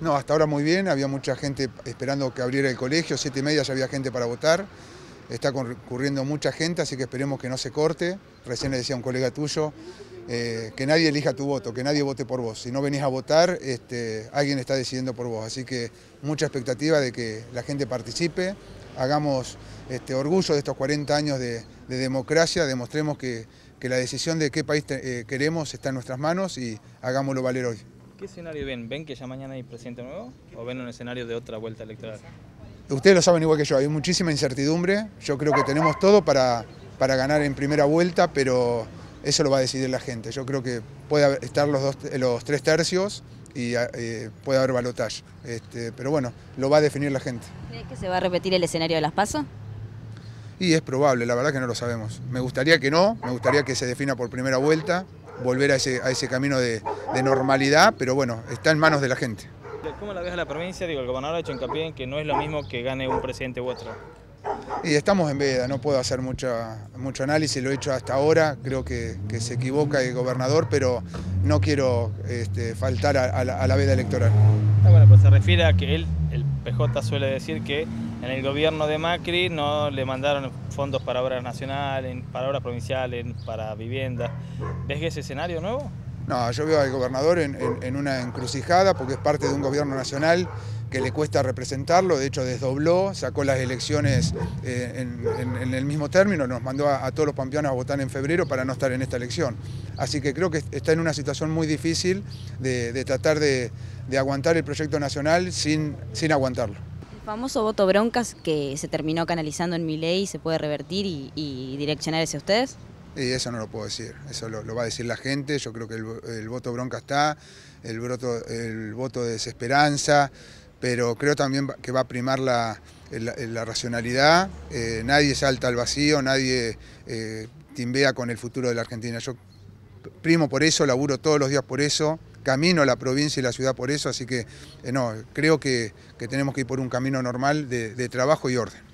No, hasta ahora muy bien, había mucha gente esperando que abriera el colegio, siete y media ya había gente para votar, está concurriendo mucha gente, así que esperemos que no se corte. Recién le decía un colega tuyo, eh, que nadie elija tu voto, que nadie vote por vos. Si no venís a votar, este, alguien está decidiendo por vos, así que mucha expectativa de que la gente participe, hagamos este, orgullo de estos 40 años de, democracia, demostremos que, la decisión de qué país eh, queremos está en nuestras manos y hagámoslo valer hoy. ¿Qué escenario ven? ¿Ven que ya mañana hay presidente nuevo o ven un escenario de otra vuelta electoral? Ustedes lo saben igual que yo, hay muchísima incertidumbre. Yo creo que tenemos todo para, para ganar en primera vuelta, pero eso lo va a decidir la gente. Yo creo que puede estar los, dos, los tres tercios y eh, puede haber balotaje. Este, pero bueno, lo va a definir la gente. ¿Crees que se va a repetir el escenario de las PASO? Y es probable, la verdad que no lo sabemos. Me gustaría que no, me gustaría que se defina por primera vuelta, volver a ese, a ese camino de, normalidad, pero bueno, está en manos de la gente. ¿Cómo la ves a la provincia? Digo, el gobernador ha hecho hincapié en que no es lo mismo que gane un presidente u otro. Y estamos en veda, no puedo hacer mucho, mucho análisis, lo he hecho hasta ahora, creo que, se equivoca el gobernador, pero no quiero este, faltar a, la, veda electoral. Ah, bueno, pues se refiere a que él, el PJ suele decir que en el gobierno de Macri no le mandaron fondos para obras nacionales, para obras provinciales, para viviendas. ¿Ves ese escenario nuevo? No, yo veo al gobernador en, una encrucijada porque es parte de un gobierno nacional que le cuesta representarlo, de hecho desdobló, sacó las elecciones eh, en, el mismo término, nos mandó a, todos los pampeanos a votar en febrero para no estar en esta elección. Así que creo que está en una situación muy difícil de, tratar de, aguantar el proyecto nacional sin, sin aguantarlo. El famoso voto broncas que se terminó canalizando en mi ley se puede revertir y, y direccionar hacia ustedes? Y eso no lo puedo decir, eso lo, va a decir la gente, yo creo que el, voto bronca está, el el voto de desesperanza, pero creo también que va a primar la, racionalidad, eh, nadie salta al vacío, nadie eh, timbea con el futuro de la Argentina. Yo primo por eso, laburo todos los días por eso, camino a la provincia y la ciudad por eso, así que eh, no, creo que, tenemos que ir por un camino normal de trabajo y orden.